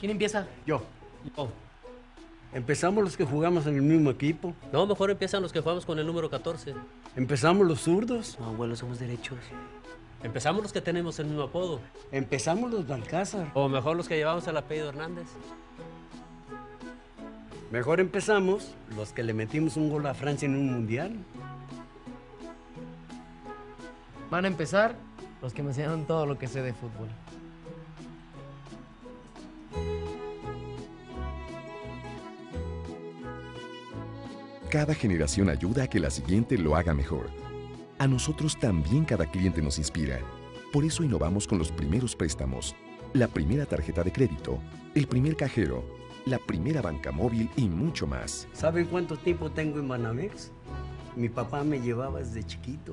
¿Quién empieza? Yo. Yo. Empezamos los que jugamos en el mismo equipo. No, mejor empiezan los que jugamos con el número 14. Empezamos los zurdos. No, abuelo, somos derechos. Empezamos los que tenemos el mismo apodo. Empezamos los Balcázar. O mejor los que llevamos el apellido Hernández. Mejor empezamos los que le metimos un gol a Francia en un mundial. Van a empezar los que me enseñaron todo lo que sé de fútbol. Cada generación ayuda a que la siguiente lo haga mejor. A nosotros también cada cliente nos inspira. Por eso innovamos con los primeros préstamos, la primera tarjeta de crédito, el primer cajero, la primera banca móvil y mucho más. ¿Saben cuánto tiempo tengo en Banamex? Mi papá me llevaba desde chiquito.